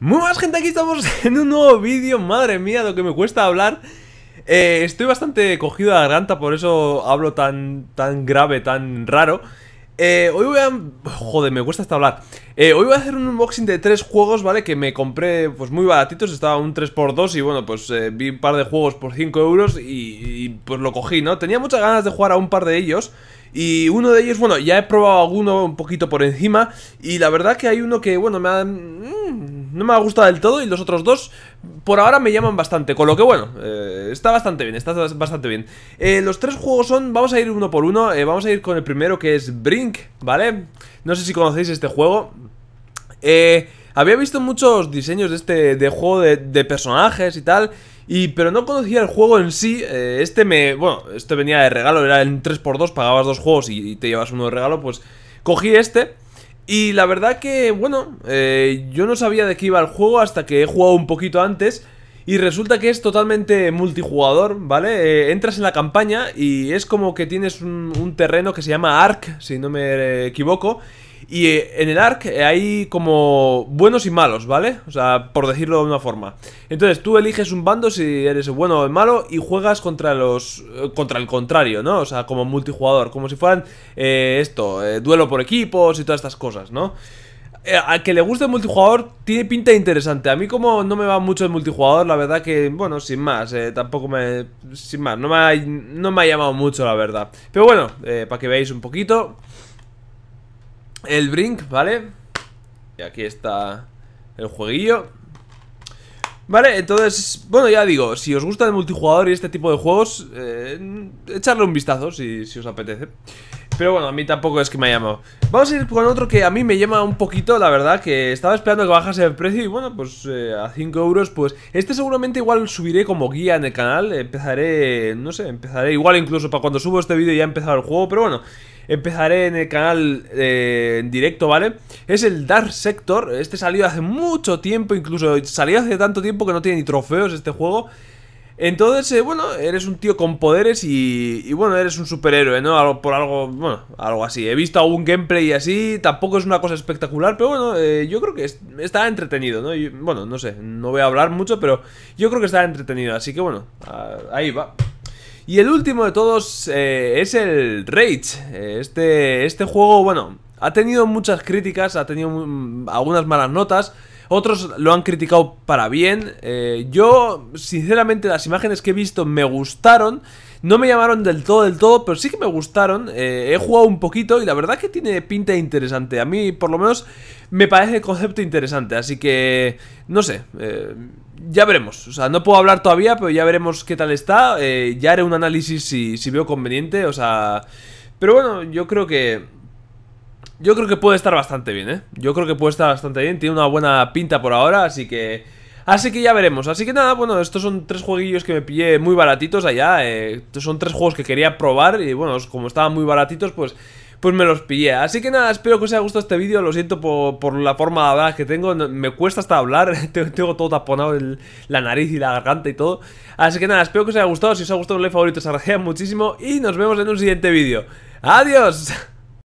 Muy más gente, aquí estamos en un nuevo vídeo. Madre mía, lo que me cuesta hablar. Eh, Estoy bastante cogido de garganta Por eso hablo tan, tan grave, tan raro. Eh, Hoy voy a... Joder, me cuesta hasta hablar. Eh, Hoy voy a hacer un unboxing de tres juegos, ¿vale? Que me compré pues muy baratitos. Estaba un 3x2 y bueno, pues vi un par de juegos por 5 euros y, y pues lo cogí, ¿no? Tenía muchas ganas de jugar a un par de ellos y uno de ellos, bueno, ya he probado alguno un poquito por encima Y la verdad que hay uno que, bueno, me ha, mm, no me ha gustado del todo Y los otros dos, por ahora me llaman bastante Con lo que, bueno, eh, está bastante bien, está bastante bien eh, Los tres juegos son, vamos a ir uno por uno eh, Vamos a ir con el primero que es Brink, ¿vale? No sé si conocéis este juego Había visto muchos diseños de este de juego de, personajes y tal y, pero no conocía el juego en sí. Este me. Bueno, este venía de regalo, era en 3x2, pagabas dos juegos y, te llevas uno de regalo. Pues cogí este. Y la verdad que, bueno, eh, yo no sabía de qué iba el juego hasta que he jugado un poquito antes. Y resulta que es totalmente multijugador, ¿vale? Eh, entras en la campaña y es como que tienes un, un terreno que se llama Ark, si no me equivoco. Y eh, en el ARC hay como buenos y malos, ¿vale? O sea, por decirlo de una forma. Entonces tú eliges un bando si eres bueno o el y juegas contra los eh, contra el contrario, ¿no? O sea, como multijugador, como si fueran eh, esto, duelo por equipos y todas estas cosas, ¿no? a que le guste el multijugador tiene pinta interesante. A mí como no me va mucho el multijugador, la verdad que, bueno, sin más, tampoco me... Sin más, no me, ha, no me ha llamado mucho, la verdad. Pero bueno, para que veáis un poquito el Brink, ¿vale? Y aquí está el jueguillo Vale, entonces, bueno, ya digo, si os gusta el multijugador y este tipo de juegos, eh, echarle un vistazo si, os apetece. Pero bueno, a mí tampoco es que me haya llamado. Vamos a ir con otro que a mí me llama un poquito, la verdad, que estaba esperando que bajase el precio y bueno, pues eh, a 5 euros, pues este seguramente igual subiré como guía en el canal. Empezaré, no sé, empezaré igual incluso para cuando subo este vídeo ya ha empezado el juego, pero bueno empezaré en el canal eh, en directo, ¿vale? Es el Dark Sector, este salió hace mucho tiempo, incluso salió hace tanto tiempo que no tiene ni trofeos este juego. Entonces, eh, bueno, eres un tío con poderes y, bueno, eres un superhéroe, ¿no? por algo, bueno, algo así. He visto algún gameplay así, tampoco es una cosa espectacular, pero bueno, eh, yo creo que está entretenido, ¿no? bueno, no sé, no voy a hablar mucho, pero yo creo que está entretenido, así que bueno, ahí va. Y el último de todos eh, es el Rage. Eh, este, este juego, bueno, ha tenido muchas críticas, ha tenido algunas malas notas. Otros lo han criticado para bien. Eh, yo, sinceramente, las imágenes que he visto me gustaron. No me llamaron del todo, del todo, pero sí que me gustaron. he jugado un poquito y la verdad que tiene pinta interesante. A mí, por lo menos, me parece el concepto interesante. Así que, no sé ya veremos. O sea, no puedo hablar todavía, pero ya veremos qué tal está. Eh, ya haré un análisis si, si veo conveniente. O sea. Pero bueno, yo creo que. Yo creo que puede estar bastante bien, ¿eh? Yo creo que puede estar bastante bien. Tiene una buena pinta por ahora, así que. Así que ya veremos. Así que nada, bueno, estos son tres jueguillos que me pillé muy baratitos allá. Eh, son tres juegos que quería probar y bueno, como estaban muy baratitos, pues pues me los pillé. Así que nada, espero que os haya gustado este vídeo. Lo siento por, la forma de hablar que tengo. me cuesta hasta hablar. tengo, todo taponado la nariz y la garganta y todo. Así que nada, espero que os haya gustado. Si os ha gustado un like favorito, os agradecería muchísimo. Y nos vemos en un siguiente vídeo. ¡Adiós!